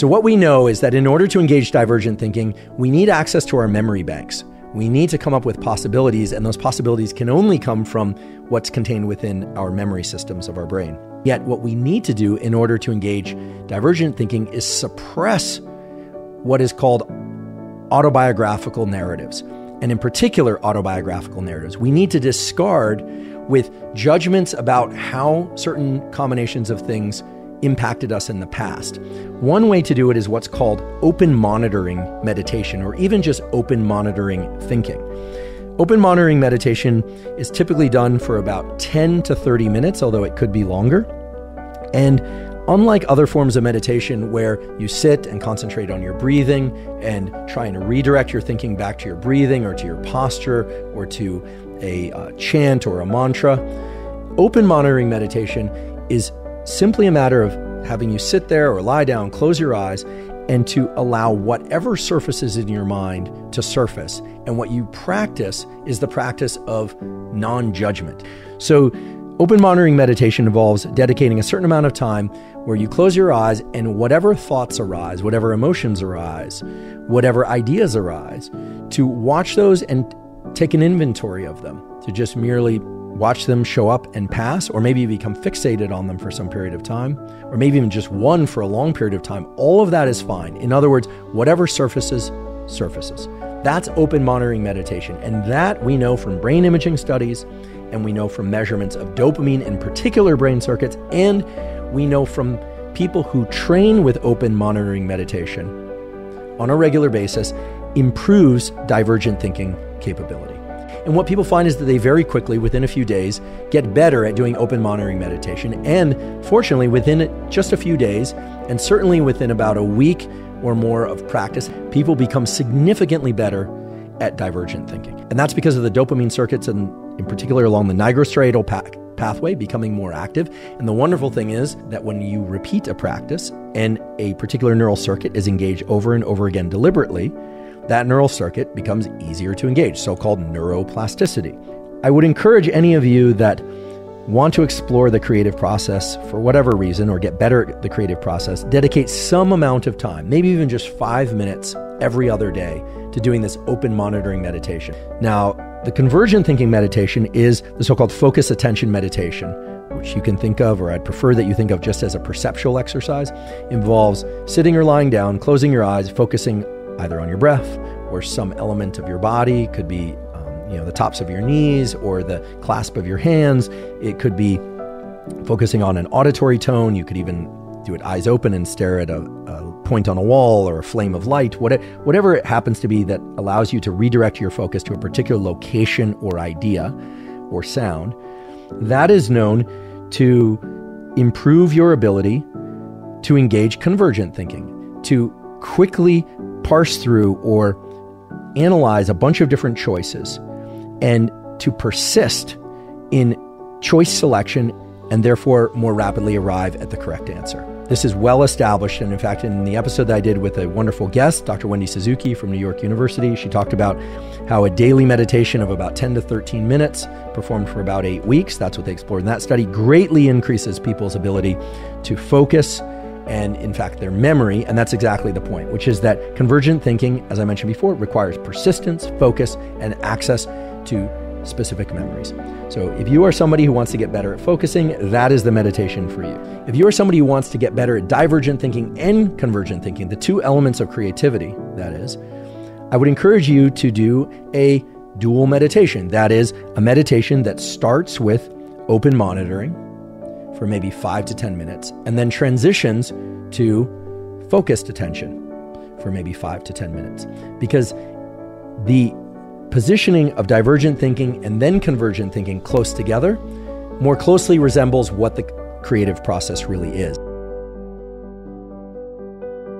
So, what we know is that in order to engage divergent thinking, we need access to our memory banks. We need to come up with possibilities, and those possibilities can only come from what's contained within our memory systems of our brain. Yet, what we need to do in order to engage divergent thinking is suppress what is called autobiographical narratives, and in particular, autobiographical narratives. We need to discard with judgments about how certain combinations of things impacted us in the past. One way to do it is what's called open monitoring meditation, or even just open monitoring thinking. Open monitoring meditation is typically done for about 10 to 30 minutes, although it could be longer. And unlike other forms of meditation where you sit and concentrate on your breathing and trying to redirect your thinking back to your breathing or to your posture or to a uh, chant or a mantra, open monitoring meditation is simply a matter of having you sit there or lie down, close your eyes, and to allow whatever surfaces in your mind to surface. And what you practice is the practice of non judgment. So, open monitoring meditation involves dedicating a certain amount of time where you close your eyes and whatever thoughts arise, whatever emotions arise, whatever ideas arise, to watch those and take an inventory of them, to just merely watch them show up and pass, or maybe you become fixated on them for some period of time, or maybe even just one for a long period of time, all of that is fine. In other words, whatever surfaces, surfaces. That's open monitoring meditation. And that we know from brain imaging studies, and we know from measurements of dopamine in particular brain circuits, and we know from people who train with open monitoring meditation on a regular basis improves divergent thinking capability. And what people find is that they very quickly, within a few days, get better at doing open monitoring meditation. And fortunately, within just a few days, and certainly within about a week or more of practice, people become significantly better at divergent thinking. And that's because of the dopamine circuits, and in particular along the nigrostriatal path pathway becoming more active. And the wonderful thing is that when you repeat a practice and a particular neural circuit is engaged over and over again deliberately, that neural circuit becomes easier to engage, so called neuroplasticity. I would encourage any of you that want to explore the creative process for whatever reason or get better at the creative process, dedicate some amount of time, maybe even just five minutes every other day, to doing this open monitoring meditation. Now, the convergent thinking meditation is the so called focus attention meditation, which you can think of, or I'd prefer that you think of just as a perceptual exercise, involves sitting or lying down, closing your eyes, focusing either on your breath or some element of your body. Could be, um, you know, the tops of your knees or the clasp of your hands. It could be focusing on an auditory tone. You could even do it eyes open and stare at a, a point on a wall or a flame of light. whatever it happens to be that allows you to redirect your focus to a particular location or idea or sound. That is known to improve your ability to engage convergent thinking, to quickly parse through or analyze a bunch of different choices and to persist in choice selection and therefore more rapidly arrive at the correct answer. This is well established. And in fact, in the episode that I did with a wonderful guest, Dr. Wendy Suzuki from New York University, she talked about how a daily meditation of about 10 to 13 minutes, performed for about eight weeks, that's what they explored in that study, greatly increases people's ability to focus and, in fact, their memory. And that's exactly the point, which is that convergent thinking, as I mentioned before, requires persistence, focus, and access to specific memories. So, if you are somebody who wants to get better at focusing, that is the meditation for you. If you are somebody who wants to get better at divergent thinking and convergent thinking, the two elements of creativity, that is, I would encourage you to do a dual meditation. That is, a meditation that starts with open monitoring for maybe five to 10 minutes, and then transitions to focused attention for maybe five to 10 minutes. Because the positioning of divergent thinking and then convergent thinking close together more closely resembles what the creative process really is.